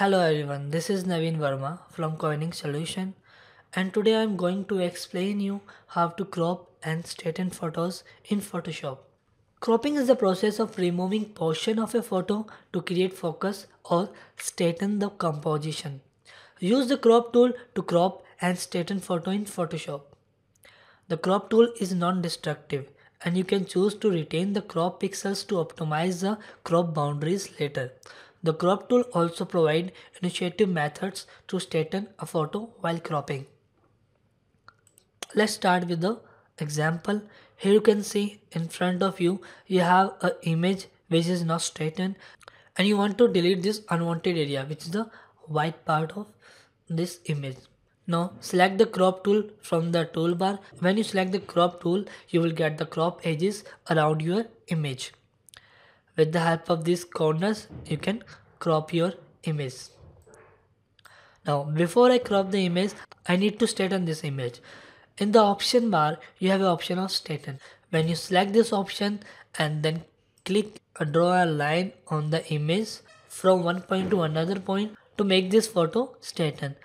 Hello everyone, this is Naveen Verma from Koenig Solution and today I am going to explain you how to crop and straighten photos in Photoshop. Cropping is the process of removing portion of a photo to create focus or straighten the composition. Use the crop tool to crop and straighten photo in Photoshop. The crop tool is non-destructive and you can choose to retain the crop pixels to optimize the crop boundaries later. The crop tool also provide initiative methods to straighten a photo while cropping. Let's start with the example. Here you can see in front of you, you have an image which is not straightened and you want to delete this unwanted area which is the white part of this image. Now select the crop tool from the toolbar. When you select the crop tool, you will get the crop edges around your image with the help of these corners you can crop your image. Now before I crop the image I need to straighten this image. In the option bar you have an option of straighten. When you select this option and then click draw a line on the image from one point to another point to make this photo straighten.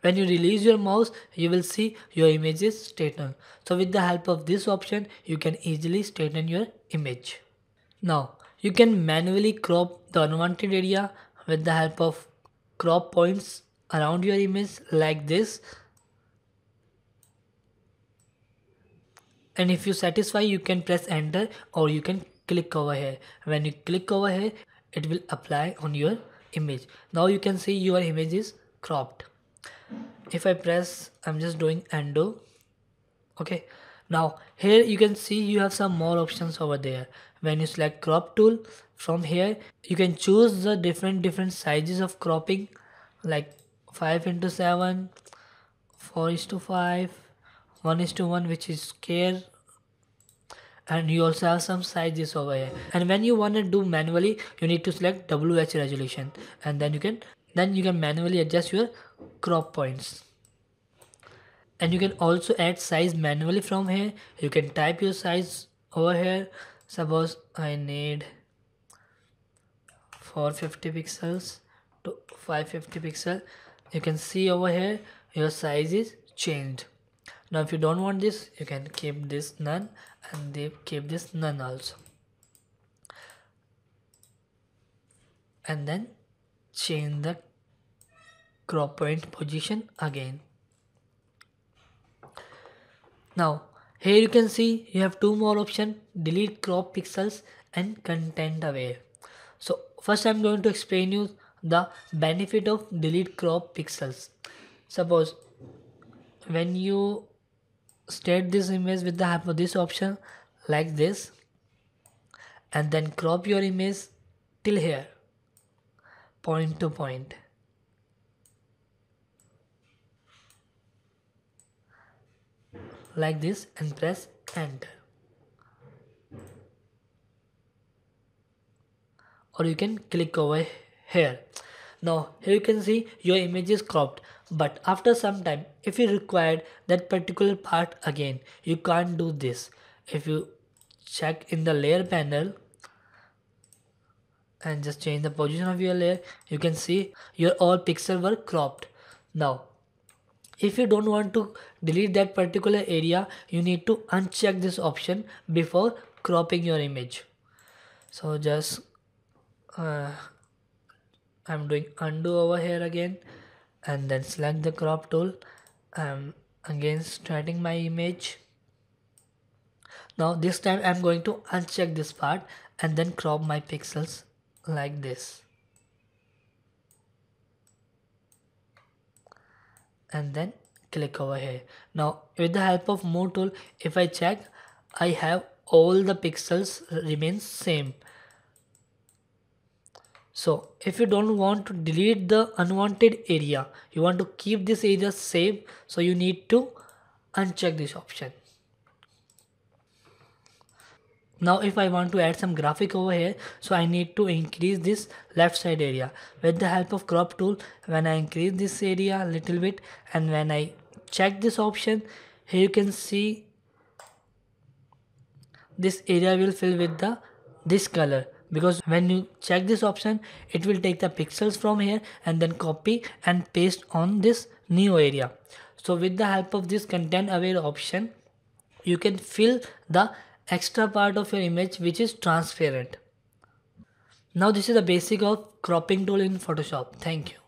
When you release your mouse you will see your image is straightened. So with the help of this option you can easily straighten your image. Now you can manually crop the unwanted area with the help of crop points around your image like this. And if you satisfy, you can press enter or you can click over here. When you click over here, it will apply on your image. Now you can see your image is cropped. If I press, I'm just doing undo. Okay. Now here you can see you have some more options over there when you select crop tool from here you can choose the different different sizes of cropping like 5 into 7 4 is to 5 1 is to 1 which is scale and you also have some sizes over here. And when you want to do manually you need to select WH resolution. And then you can then you can manually adjust your crop points. And you can also add size manually from here. You can type your size over here suppose I need 450 pixels to 550 pixel. You can see over here your size is changed. Now if you don't want this you can keep this none and they keep this none also. And then change the crop point position again. Now here you can see you have two more options delete crop pixels and content aware. So first I'm going to explain you the benefit of delete crop pixels. Suppose when you state this image with the this option like this and then crop your image till here point to point like this and press enter or you can click over here. Now here you can see your image is cropped but after some time if you required that particular part again you can't do this. If you check in the layer panel and just change the position of your layer you can see your all pixel were cropped. Now if you don't want to delete that particular area you need to uncheck this option before cropping your image. So just uh, I'm doing undo over here again and then select the crop tool. I'm again starting my image. Now this time I'm going to uncheck this part and then crop my pixels like this and then click over here. Now with the help of move tool if I check I have all the pixels remain same. So if you don't want to delete the unwanted area you want to keep this area same so you need to uncheck this option now if I want to add some graphic over here so I need to increase this left side area. With the help of crop tool when I increase this area a little bit and when I check this option here you can see this area will fill with the this color. Because when you check this option it will take the pixels from here and then copy and paste on this new area. So with the help of this content aware option you can fill the extra part of your image which is transparent. Now this is the basic of cropping tool in photoshop. Thank you